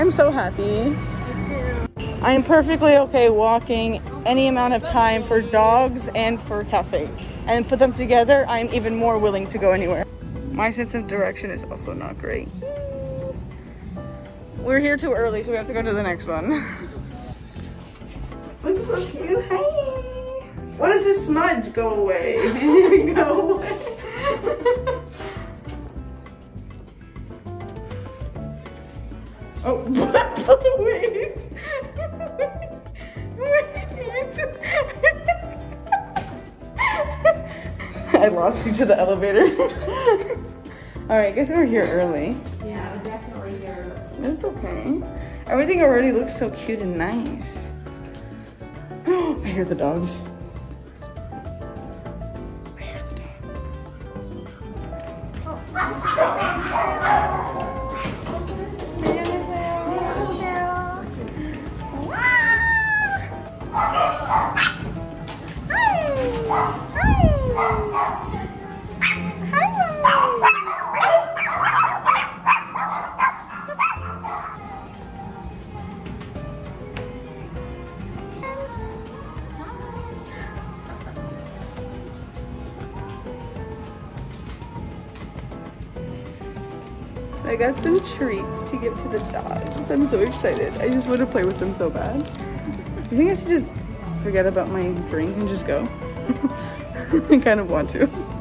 I'm so happy. I am perfectly okay walking any amount of time for dogs and for cafe. And put them together, I'm even more willing to go anywhere. My sense of direction is also not great. We're here too early, so we have to go to the next one. Look, look, you, hey! What does this smudge? Go away. go away. oh, wait. I lost you to the elevator. All right, I guess we're here early. Yeah, definitely here. It's okay. Everything already looks so cute and nice. I hear the dogs. I got some treats to give to the dogs. I'm so excited. I just want to play with them so bad. Do You think I should just forget about my drink and just go? I kind of want to.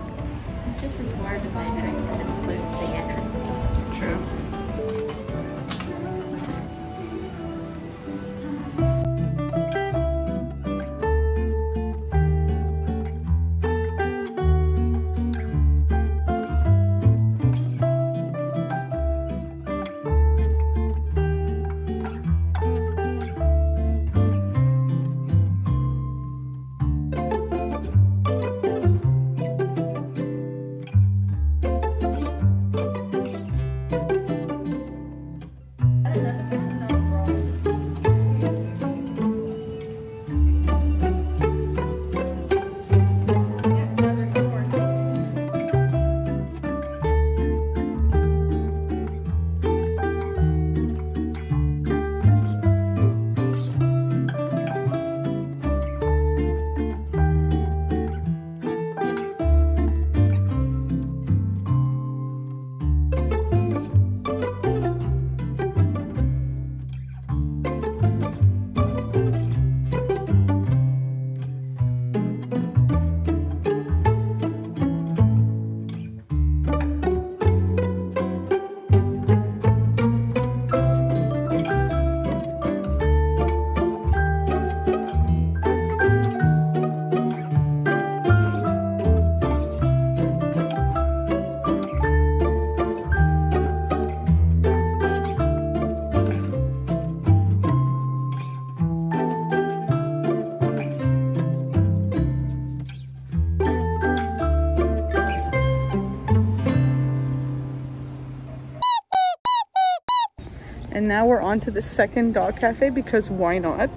Now we're on to the second dog cafe because why not?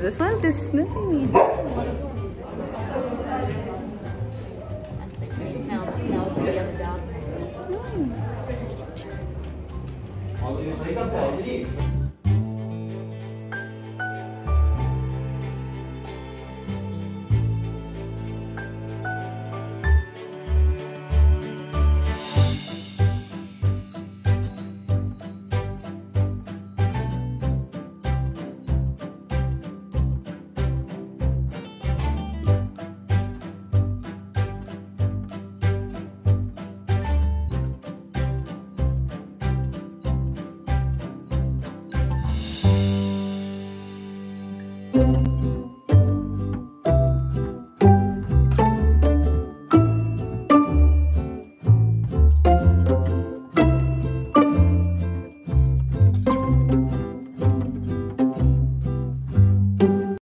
This one's just sniffing me. It